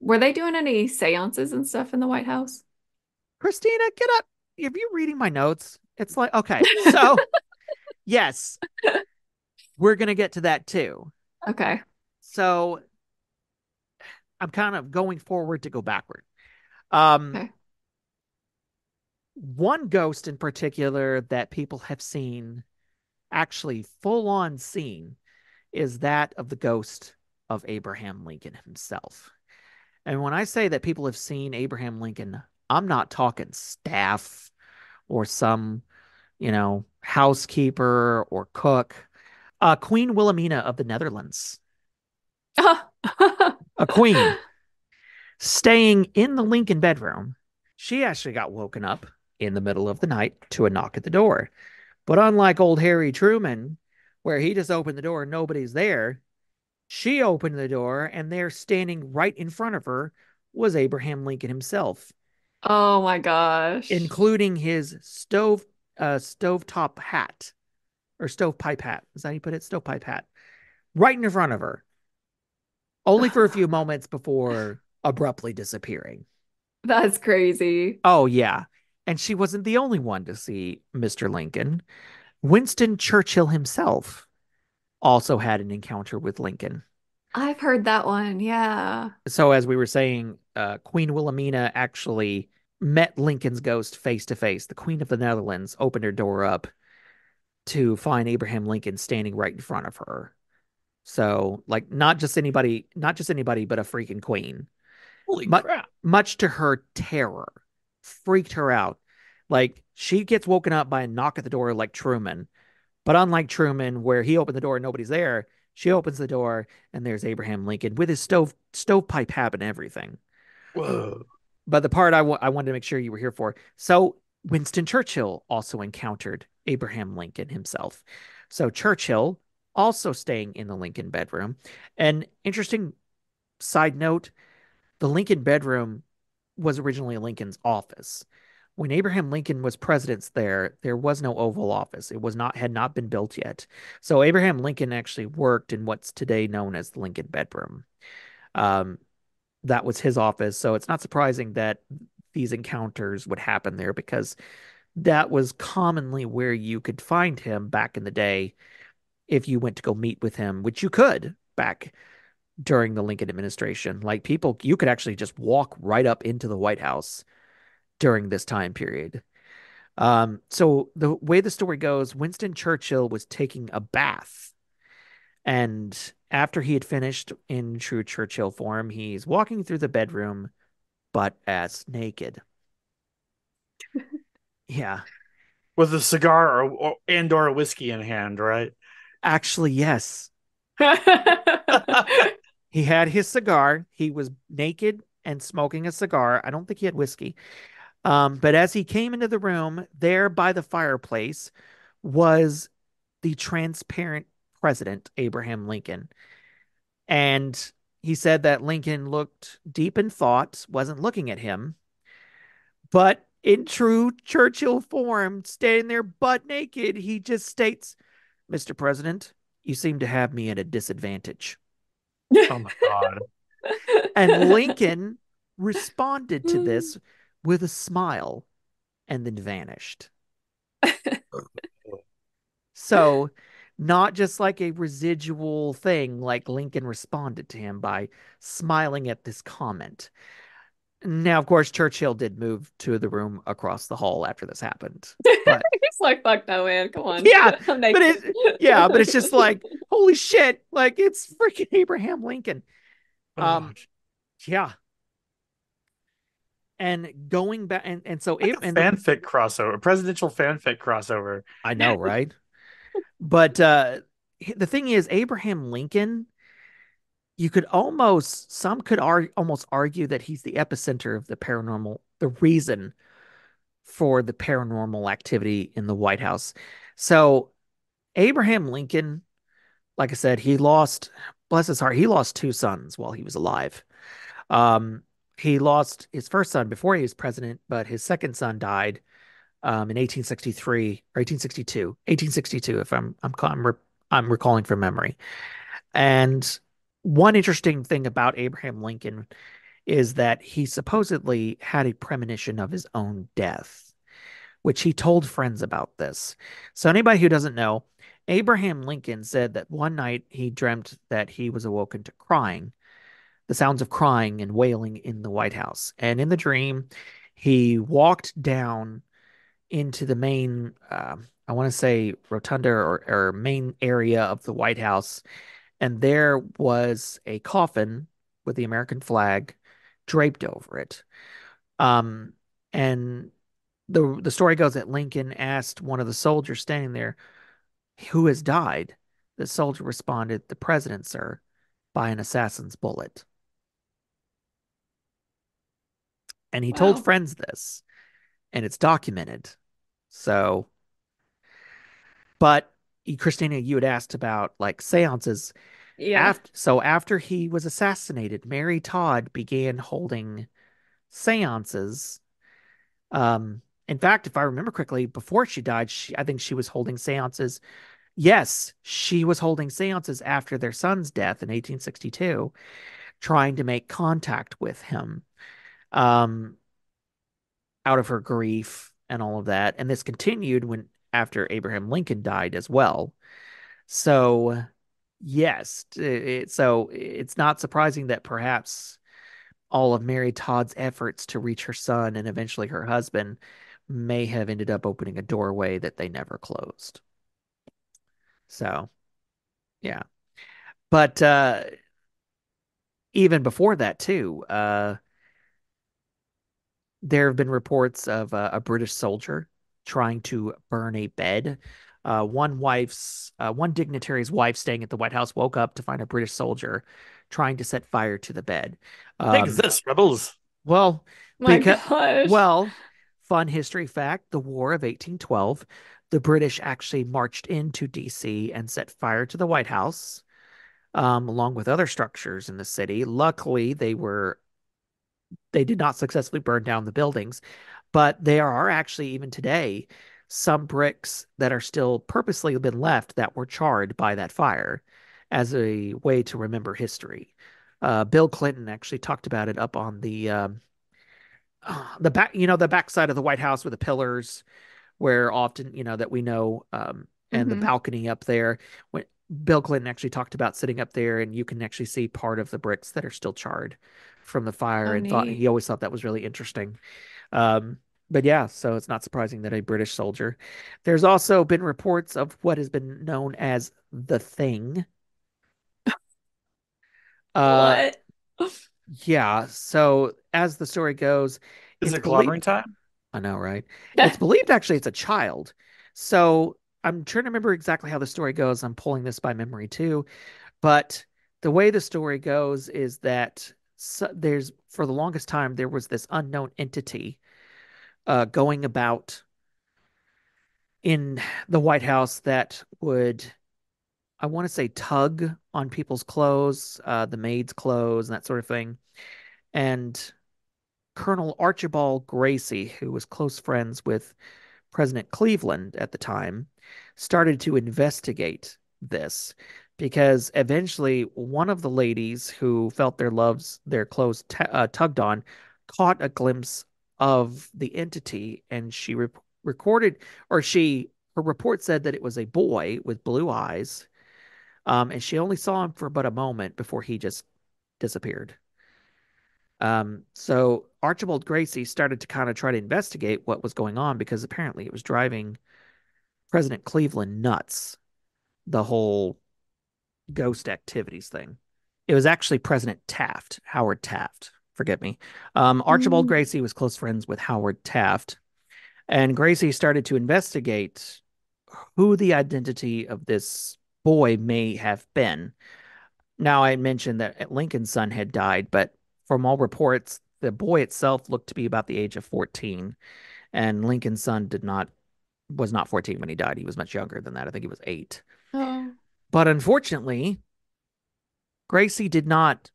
were they doing any seances and stuff in the White House? Christina, get up. Are you reading my notes? It's like, okay, so yes, we're going to get to that too. Okay. So I'm kind of going forward to go backward. Um, Okay. One ghost in particular that people have seen, actually full on seen, is that of the ghost of Abraham Lincoln himself. And when I say that people have seen Abraham Lincoln, I'm not talking staff or some, you know, housekeeper or cook. Uh, Queen Wilhelmina of the Netherlands, a queen, staying in the Lincoln bedroom. She actually got woken up in the middle of the night to a knock at the door. But unlike old Harry Truman, where he just opened the door and nobody's there, she opened the door and there standing right in front of her was Abraham Lincoln himself, Oh my gosh. including his stove uh stovetop hat or stovepipe hat. Is that how you put it? Stovepipe hat. Right in front of her. Only for a few moments before abruptly disappearing. That's crazy. Oh, yeah. And she wasn't the only one to see Mr. Lincoln. Winston Churchill himself also had an encounter with Lincoln. I've heard that one. Yeah. So, as we were saying, uh, Queen Wilhelmina actually met Lincoln's ghost face to face. The Queen of the Netherlands opened her door up to find Abraham Lincoln standing right in front of her. So, like, not just anybody, not just anybody, but a freaking queen. Holy Mu- crap. much to her terror, freaked her out. Like she gets woken up by a knock at the door like Truman. But unlike Truman, where he opened the door and nobody's there, she opens the door and there's Abraham Lincoln with his stove stovepipe hat and everything. Whoa. But the part I I wanted to make sure you were here for. So Winston Churchill also encountered Abraham Lincoln himself. So Churchill also staying in the Lincoln bedroom. And interesting side note, the Lincoln bedroom was originally Lincoln's office. When Abraham Lincoln was president there, there was no Oval Office. It was not had not been built yet. So Abraham Lincoln actually worked in what's today known as the Lincoln bedroom. Um, that was his office. So it's not surprising that these encounters would happen there because that was commonly where you could find him back in the day if you went to go meet with him, which you could back during the Lincoln administration. Like people, you could actually just walk right up into the White House during this time period. Um, so the way the story goes, Winston Churchill was taking a bath. And after he had finished in true Churchill form, he's walking through the bedroom, butt ass naked. yeah. With a cigar or, or and or a whiskey in hand, right? Actually, yes. He had his cigar. He was naked and smoking a cigar. I don't think he had whiskey. Um, but as he came into the room, there by the fireplace was the transparent president, Abraham Lincoln. And he said that Lincoln looked deep in thought, wasn't looking at him. But in true Churchill form, standing there butt naked, he just states, Mr. President, you seem to have me at a disadvantage. Oh my god. And Lincoln responded to this with a smile and then vanished. So, not just like a residual thing, like Lincoln responded to him by smiling at this comment. Now, of course, Churchill did move to the room across the hall after this happened. But He's like, fuck no, man. Come on. Yeah, but it, yeah, but it's just like, holy shit, like it's freaking Abraham Lincoln. Um, Oh, Yeah. And going back, and, and so Like Ab- a and the- fanfic crossover, a presidential fanfic crossover. I know, right? But uh the thing is, Abraham Lincoln, you could almost, some could ar almost argue that he's the epicenter of the paranormal, the reason for the paranormal activity in the White House. So Abraham Lincoln, like I said, he lost, bless his heart, he lost two sons while he was alive. Um, he lost his first son before he was president, but his second son died um, in 1863 or 1862, 1862, if I'm I'm I'm, re- I'm recalling from memory. And one interesting thing about Abraham Lincoln is that he supposedly had a premonition of his own death, which he told friends about this. So anybody who doesn't know, Abraham Lincoln said that one night he dreamt that he was awoken to crying, the sounds of crying and wailing in the White House. And in the dream, he walked down into the main, uh, I want to say rotunda or, or main area of the White House, and there was a coffin with the American flag draped over it. Um, and the the story goes that Lincoln asked one of the soldiers standing there, "Who has died?" The soldier responded, "The president, sir, by an assassin's bullet." And he told friends this, and it's documented. So, but Christina, you had asked about like seances. Yeah. After, so after he was assassinated, Mary Todd began holding seances. Um, in fact, if I remember correctly, before she died, she, I think she was holding seances. Yes, she was holding seances after their son's death in 1862, trying to make contact with him, um, out of her grief and all of that. And this continued when after Abraham Lincoln died as well. So, yes, it, so it's not surprising that perhaps all of Mary Todd's efforts to reach her son and eventually her husband may have ended up opening a doorway that they never closed. So, yeah. But uh even before that too, uh there have been reports of uh, a British soldier trying to burn a bed. Uh, one wife's, uh, one dignitary's wife staying at the White House woke up to find a British soldier trying to set fire to the bed. Take Um, this, rebels. well, My Beca- gosh. well, fun history fact: the War of 1812, the British actually marched into D.C. and set fire to the White House, um, along with other structures in the city. Luckily, they were they did not successfully burn down the buildings, but there are actually even today some bricks that are still purposely been left that were charred by that fire as a way to remember history. Uh, Bill Clinton actually talked about it up on the um, the back, you know, the backside of the White House with the pillars, where often, you know, that we know, um, and the Mhm. balcony up there. When Bill Clinton actually talked about sitting up there, and you can actually see part of the bricks that are still charred from the fire, Oh, and thought he always thought that was really interesting. Um, but yeah, so it's not surprising that a British soldier. There's also been reports of what has been known as the Thing. Uh, what? yeah. So as the story goes, Is it clobbering time? I know, right? It's believed actually it's a child. So I'm trying to remember exactly how the story goes. I'm pulling this by memory too. But the way the story goes is that so, there's, for the longest time, there was this unknown entity uh, going about in the White House that would, I want to say, tug on people's clothes, uh, the maid's clothes, and that sort of thing. And Colonel Archibald Gracie, who was close friends with President Cleveland at the time, started to investigate this because eventually one of the ladies who felt their loves, their clothes t- uh, tugged on, caught a glimpse of the entity and she re- recorded, or she, her report said that it was a boy with blue eyes. Um, and she only saw him for but a moment before he just disappeared. Um, so Archibald Gracie started to kind of try to investigate what was going on because apparently it was driving President Cleveland nuts, the whole ghost activities thing. It was actually President Taft, Howard Taft. forget me. Um, Archibald Mm. Gracie was close friends with Howard Taft, and Gracie started to investigate who the identity of this boy may have been. Now, I mentioned that Lincoln's son had died, but from all reports, the boy itself looked to be about the age of 14, and Lincoln's son did not was not 14 when he died. He was much younger than that. I think he was eight. Oh. But unfortunately, Gracie did not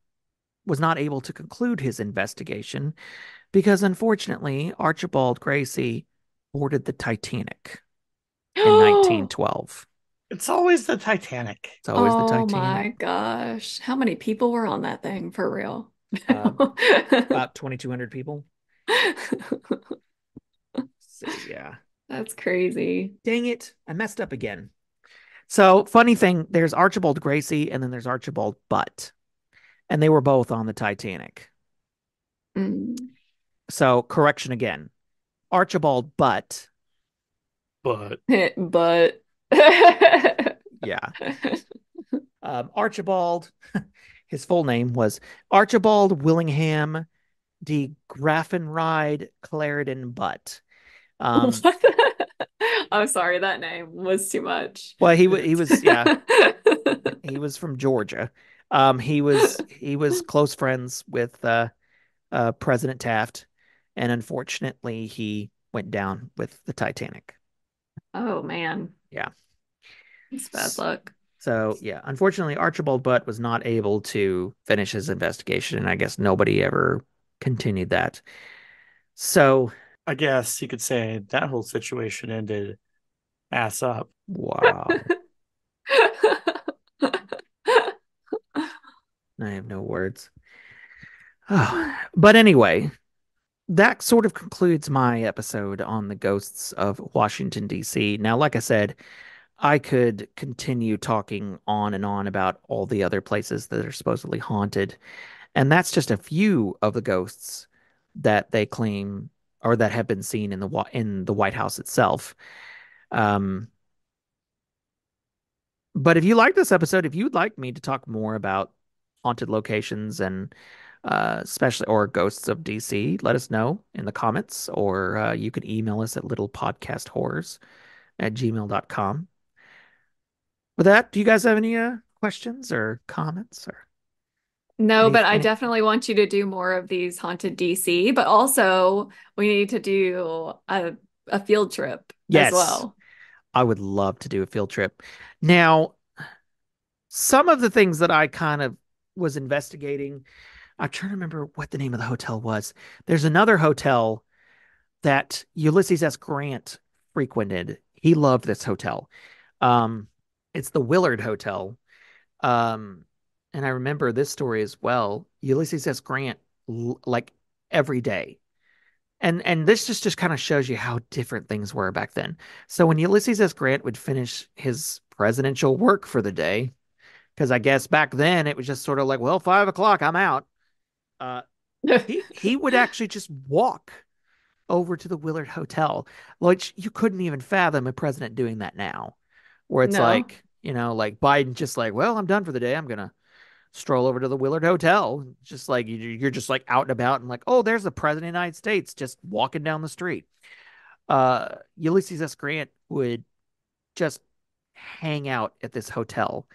was not able to conclude his investigation because unfortunately, Archibald Gracie boarded the Titanic in 1912. It's always the Titanic. It's always the Titanic. Oh my gosh. How many people were on that thing for real? Um, About 2,200 people. So, yeah. That's crazy. Dang it. I messed up again. So, funny thing, there's Archibald Gracie and then there's Archibald Butt. And they were both on the Titanic. Mm. So, correction again. Archibald Butt. But But Yeah. Um, Archibald, his full name was Archibald Willingham de Graffenried Clarendon Butt. Um, I'm sorry, that name was too much. well, he he was yeah, he was from Georgia. Um, he was he was close friends with uh, uh, President Taft, and unfortunately, he went down with the Titanic. Oh man. Yeah. It's bad luck. So yeah, unfortunately, Archibald Butt was not able to finish his investigation, and I guess nobody ever continued that. So I guess you could say that whole situation ended ass up. wow, I have no words. Oh, but anyway, that sort of concludes my episode on the ghosts of Washington, D.C. Now, like I said, I could continue talking on and on about all the other places that are supposedly haunted. And that's just a few of the ghosts that they claim or that have been seen in the in the White House itself. Um, but if you like this episode, if you'd like me to talk more about haunted locations and uh, especially or ghosts of DC, let us know in the comments, or uh, you can email us at littlepodcasthorrors at gmail.com. With that, do you guys have any uh, questions or comments or No, but I definitely want you to do more of these haunted DC, but also we need to do a a field trip Yes. as well. I would love to do a field trip. Now, some of the things that I kind of was investigating, I'm trying to remember what the name of the hotel was. There's another hotel that Ulysses S. Grant frequented. He loved this hotel. Um, it's the Willard Hotel. Um, and I remember this story as well. Ulysses S. Grant, like every day. And and this just just kind of shows you how different things were back then. So when Ulysses S. Grant would finish his presidential work for the day, because I guess back then it was just sort of like, well, five o'clock, I'm out. Uh, he he would actually just walk over to the Willard Hotel, which you couldn't even fathom a president doing that now, where it's No. like, you know, like Biden just like, well, I'm done for the day. I'm gonna stroll over to the Willard Hotel. Just like you- you're just like out and about and like, oh, there's the president of the United States just walking down the street. Uh, Ulysses S. Grant would just hang out at this hotel.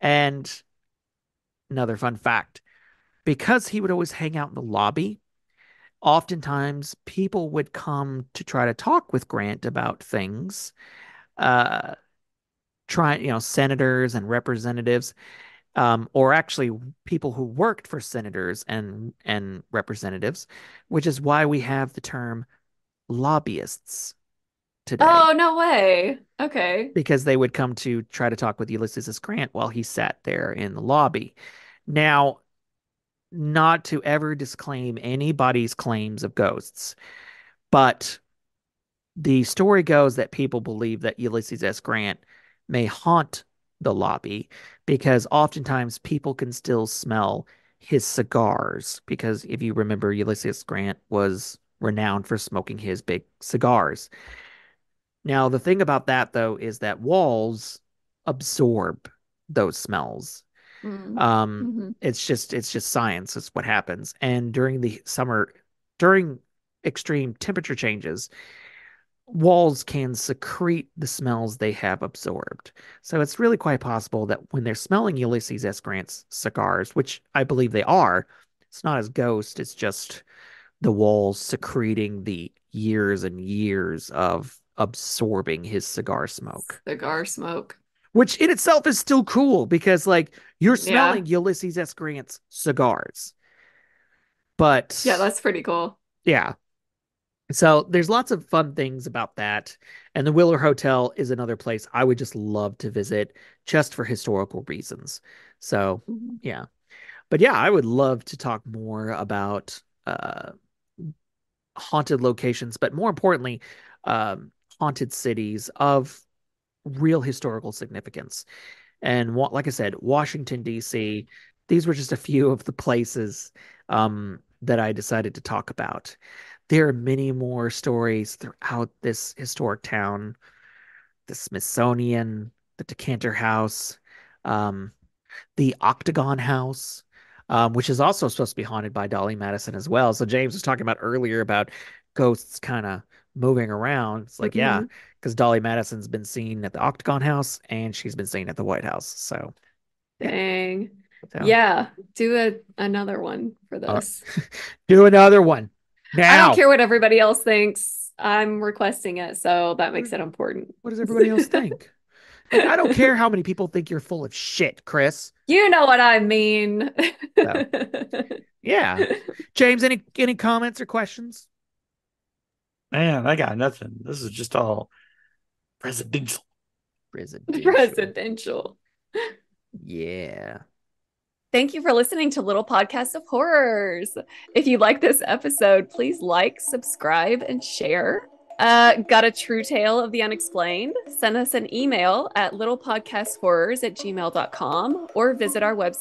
And another fun fact, because he would always hang out in the lobby, oftentimes people would come to try to talk with Grant about things. Uh, try, you know, senators and representatives um, or actually people who worked for senators and and representatives, which is why we have the term lobbyists today, Oh, no way. Okay. because they would come to try to talk with Ulysses S. Grant while he sat there in the lobby. Now, not to ever disclaim anybody's claims of ghosts, but the story goes that people believe that Ulysses S. Grant may haunt the lobby because oftentimes people can still smell his cigars. Because if you remember, Ulysses Grant was renowned for smoking his big cigars. Now, the thing about that, though, is that walls absorb those smells. Mm. Um, Mhm. it's just it's just science. It's what happens. And during the summer, during extreme temperature changes, walls can secrete the smells they have absorbed. So it's really quite possible that when they're smelling Ulysses S. Grant's cigars, which I believe they are, it's not as ghost, it's just the walls secreting the years and years of absorbing his cigar smoke, Cigar smoke. which in itself is still cool because like you're Yeah. smelling Ulysses S. Grant's cigars. But Yeah, that's pretty cool. yeah. So there's lots of fun things about that. And the Willard Hotel is another place I would just love to visit just for historical reasons. So Mhm. yeah. But yeah, I would love to talk more about uh haunted locations, but more importantly, um haunted cities of real historical significance. And what, like I said, Washington, D.C., these were just a few of the places um, that I decided to talk about. There are many more stories throughout this historic town the Smithsonian, the Decatur House, um, the Octagon House. Um, which is also supposed to be haunted by Dolly Madison as well. So James was talking about earlier about ghosts kind of moving around. It's like, yeah, Mhm. because Dolly Madison's been seen at the Octagon House and she's been seen at the White House. So, Dang. so Yeah, do a another one for Uh, this. do another one I don't care what everybody else thinks. I'm requesting it, so that makes it important. What does everybody else think? Like, I don't care how many people think you're full of shit, Chris. You know what I mean. Yeah, James, any any comments or questions? Man, I got nothing. This is just all presidential. Presidential. Presidential. Yeah. Thank you for listening to Little Podcast of Horrors. If you like this episode, please like, subscribe, and share. Uh, got a true tale of the unexplained? Send us an email at littlepodcasthorrors at gmail.com or visit our website.